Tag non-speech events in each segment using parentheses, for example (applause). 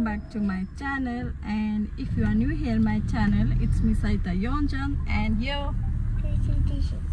welcome back to my channel and if you are new here my channel it's me Saita Yonjan and you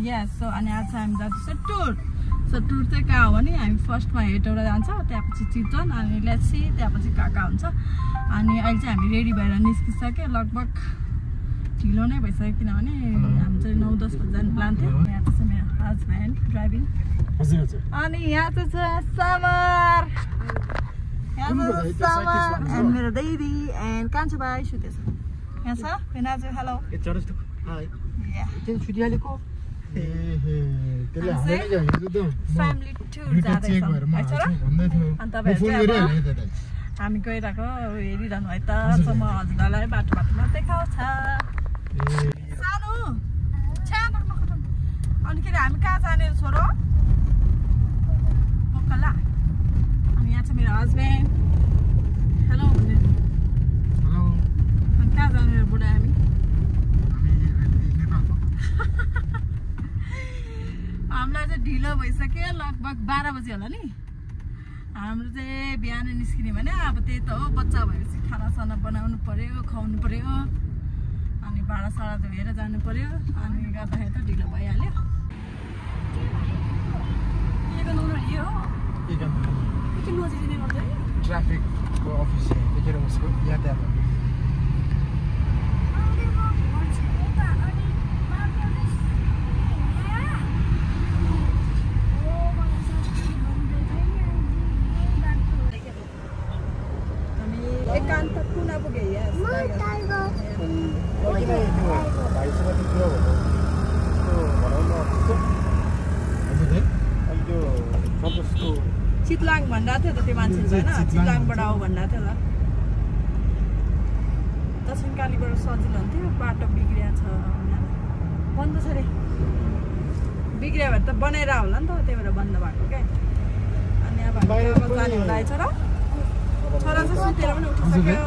yes so अनि आज हामी जाँदैछ tour so tour चाहिँ कहाँ हो भने हामी फर्स्टमा हेटौँडा जान्छ त्यहाँपछि चितवन अनि लेट्सी त्यहाँपछि कहाँ कहाँ हुन्छ। अनि अहिले चाहिँ हामी रेडी भएर निस्किसक्यो लगभग ढिलो नै भइसक्यो किनभने हामी चाहिँ नौ दस बजी जाने प्लान थियो। यहाँ चाहिँ मेरो हस्बेन्ड ड्राइभिङ अनि यहाँ चाहिँ छ समर। मेरो दिदी एन्ड कान्छो भाइ सुतेछ यहाँ छ पेनाजु हेलो छुटिहालेको हामी अनि गइरहेको हेरिरहनु है त म हजुरलाई बाटो बाटोमा देखाउँछ सानो सानो नखटाउनु। अनिखेरि हामी कहाँ जाने छोरो अनि यहाँ छ मेरो हस्बेन्ड हेलो हेलो अनि कहाँ जाने बुढा हामी हामीलाई चाहिँ ढिलो भइसक्यो लगभग बाह्र बजी होला नि हाम्रो चाहिँ बिहान निस्किने भने अब त्यही त हो बच्चा भएपछि खानासाना बनाउनु पर्यो खुवाउनु पर्यो अनि भाँडासाँडा धोएर जानु पर्यो अनि गर्दाखेरि त ढिलो भइहाल्यो के गर्नु यो ट्राफिकको अफिस देखेर उसको यातायात हामी एकान्त कुना पुगे यस किन त्यो भाइसँग त्यो कुरा भन्नु त्यो भनाउनु अफिस हजुर अहिले त्यो सन्तोषको भन्दा थियो त त्यो मान्छे होइन। आऊ भन्दा थियो ल दक्षिण कालीबाट सजिलो हुन्थ्यो बाटो बिग्रिया छ बन्द छ अरे बिग्रियो भने त बनाएर होला नि त त्यही भएर बन्द भएको क्या अनि अब जाने होला है छोरा छोरा चाहिँ सुतेर पनि उठिसक्यो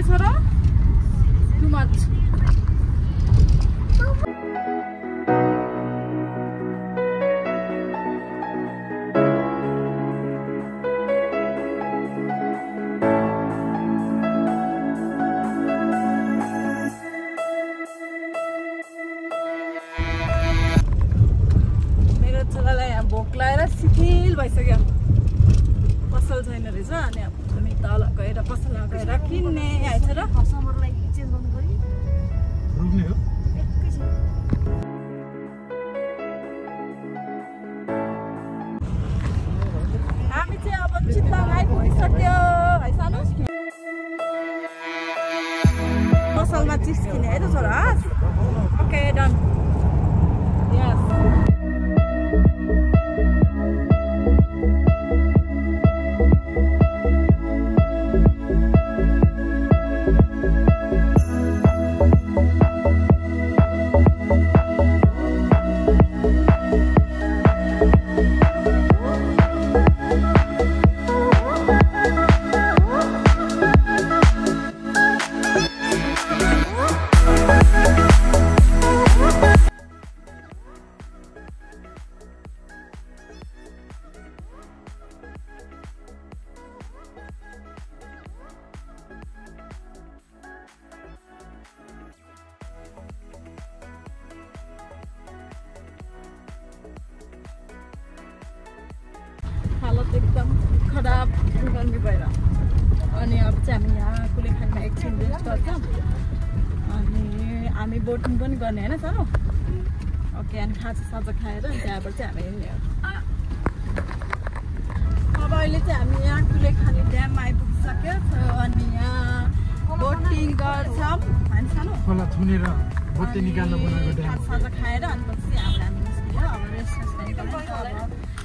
दक्षिण कालीबाट बाटै छैन नि यो गर्मी छ है छोरा टु मच भोक लगाएर शिथिल भइसक्यो। पसल छैन रहेछ अनि अब तल गएर पसलमा गएर किन्ने आएछ र। हामी चाहिँ अब चितवन आइपुगिसक्यो है सानो पसलमा चिप्स किने है त छोरा। एकदम खराब गर्मी भएर। अनि अब चाहिँ हामी यहाँ कुलेखालीमा एकछिन रेस्ट गर्छौँ। अनि हामी बोटिङ पनि गर्ने होइन सानो? ओके अनि खाजा साजा खाएर त्यहाँबाट चाहिँ हामी हिँड्ने अब अहिले चाहिँ हामी यहाँ कुलेखाली ड्याम आइपुगिसक्यो। अनि यहाँ बोटिङ गर्छौँ। होइन सानो? खाजा साजा खाएर अनि पछि अब हामी निस्कियो अब रेस्ट सेस्ट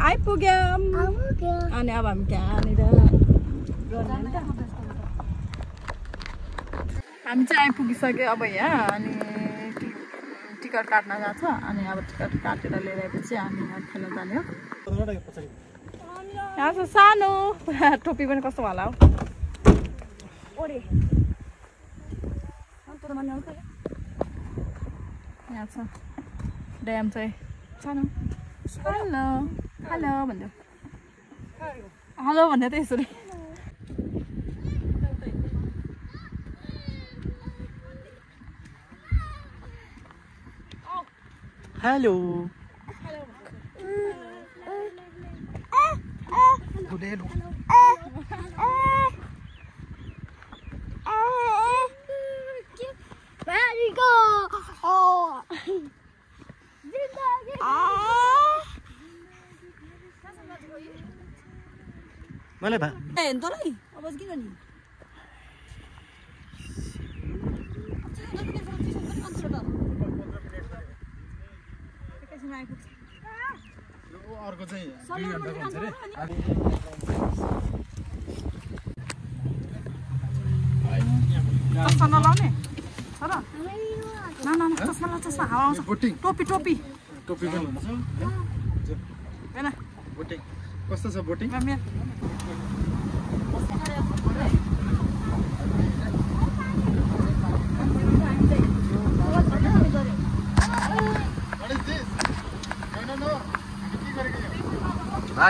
आइपुग्यो अनि अब हामी त हामी चाहिँ आइपुगिसक्यो अब यहाँ अनि टिकट काट्न जान्छ अनि अब टिकट काटेर लिएर हामी यहाँ खेल्न जाने हो यहाँ छ सानो। (laughs) टोपी पनि कस्तो होला हौ यहाँ छ ड्याम चाहिँ सानो। हेलो। हेलो भन्यो हेलो भन्यो त यसरी हेलो। Go! Oh! मैले भा ए तँलाई आवाज किन नि एकैछिनमा आइपुग्छ अर्को चाहिँ दुई घन्टाको हुन्छ अरे। चस्मा नलाउने? छ र न चस्मा ल चस्मा। हावा आउँछ। टोपी टोपी। टोपी पनि हुन्छ। बोटिङ कस्तो छ बोटिङ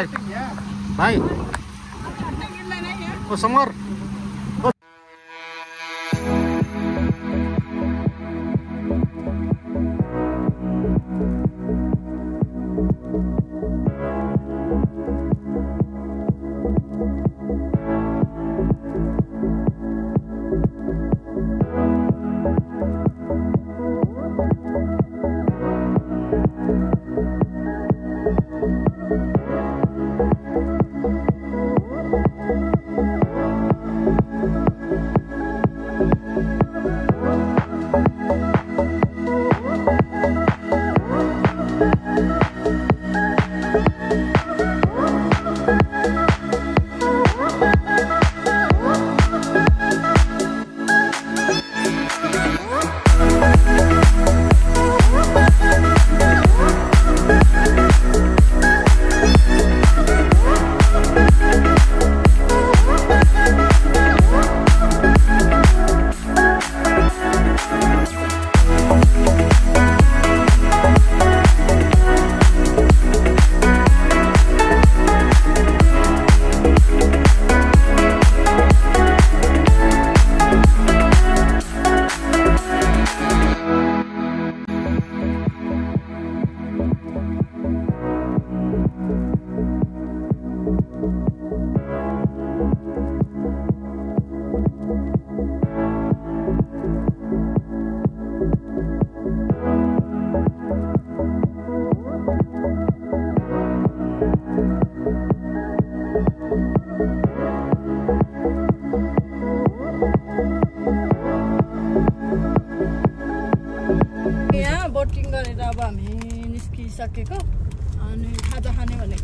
रम्या भाइ भाइ ओ समर।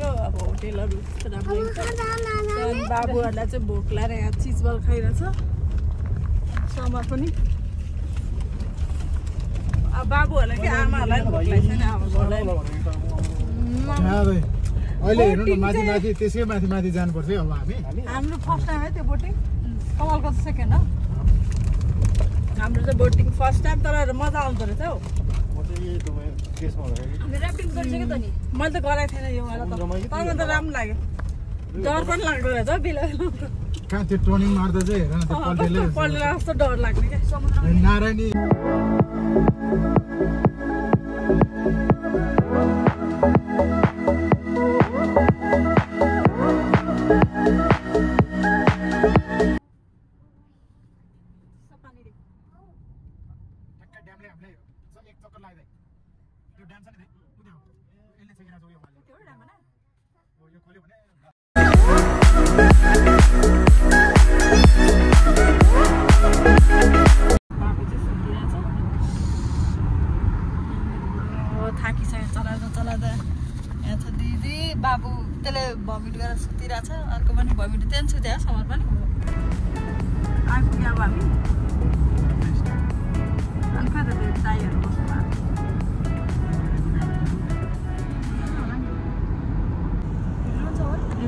अब होटेलहरू बाबुहरूलाई चाहिँ भोक लगाएर यहाँ चिजबल खाइरहेछ। समर पनि। अब बाबुहरूलाई कि आमाहरूलाई भोक लागेको छैन आमाबाउलाई अहिले हेर्नु न माथि माथि त्यसकै माथि माथि जानुपर्छ है अब हामी। हाम्रो फर्स्ट टाइम है त्यो बोटिङ। कमलको सेकेन्ड हो। हाम्रो चाहिँ बोटिङ फर्स्ट टाइम तर मजा आउँदो रहेछ हौ। मैले त गराएको थिएन यो वाला त। तर त राम्रो लाग्यो। डर पनि लाग्दो रहेछ हौ बेला कहाँ त्यो टर्निङ मार्दा चाहिँ हेर पल्टेर जस्तो डर लाग्ने क्या। नारायणी। थाकिसक्यो चलाउँदा चलाउँदा यहाँ छ दिदी बाबु त्यसले भमिट गरेर सुतिरहेछ अर्को पनि भमिट त्यहाँ सुत्यो समर पनि आइपुग्यो अब हामी अनि कता त्यो दाईहरू बस्नु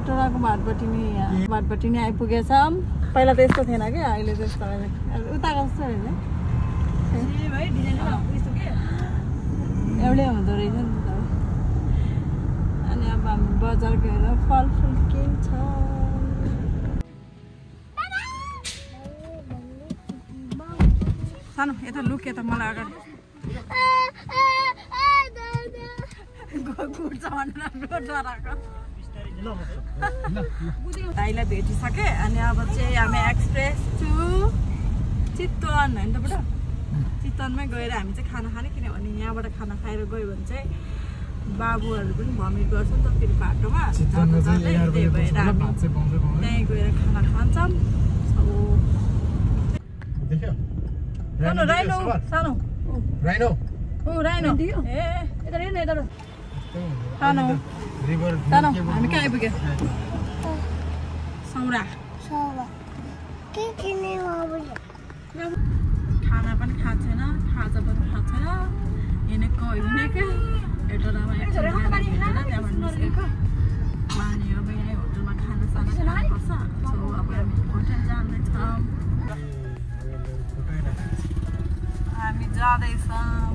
यो टोलाको भाटपट्टि नि यहाँ भाटपट्टि नै आइपुगेछ पहिला त यस्तो थिएन क्या अहिले त यस्तो उताको जस्तो होइन एउटै हुँदो रहेछ नि त। अनि अब हामी बजार गएर फलफुल किन्छ। सानो यता लुक यता मलाई अगाडि। (laughs) डराएको भाइलाई भेटिसकेँ अनि अब चाहिँ हामी एक्सप्रेस टु चितवन होइन त बुढो चितवनमै गएर हामी चाहिँ खाना खाने किनभने यहाँबाट खाना खाएर गयो भने चाहिँ बाबुहरू पनि भमिट गर्छ नि त फेरि बाटोमा त्यही भएर हामी त्यहीँ गएर खाना खान्छौँ सानो राइनो सानो राइनो ऊ राइनो ए यता हेर्न यता सानो रिभर सानो हामी कहाँ आइपुग्यो? सौरा। खाना पनि खाएको छैन खाजा पनि खाएको छैन। हिँडेको हिँडेको। त्यहाँबाट निस्केको अनि अब यहीँ होटलमा खाना साना खानुपर्छ। सो अब हामी होटल जाँदैछौँ हामी जाँदैछौँ।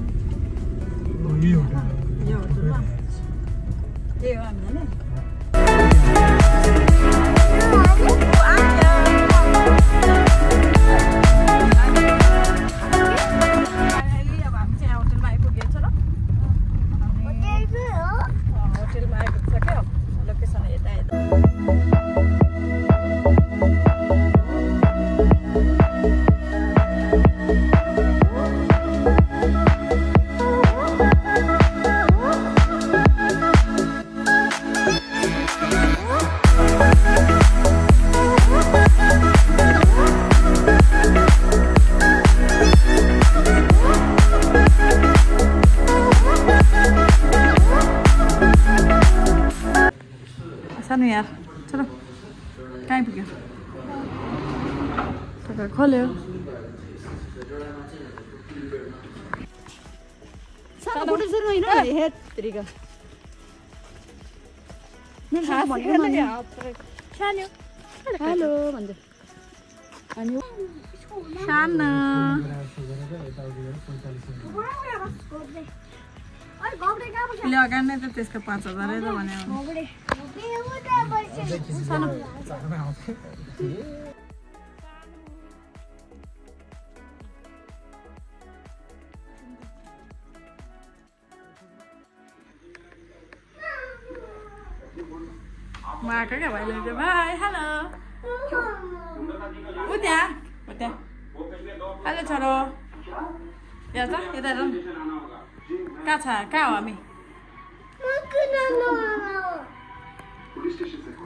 यो होटलमा। त्यही हो हामी खोल्यो हेलो भन्छ सानो त त्यसको पाँच हजारै त भन्यो म आएको क्या भाइले भाइ हेलो ऊ त्यहाँ ऊ त्यहाँ हेलो छोरो यहाँ त यता हेर न कहाँ छ कहाँ हो हामी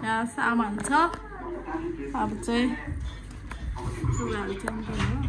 यहाँ सामान छ अब चाहिँ लुगाहरू चेन्ज गर्नु हो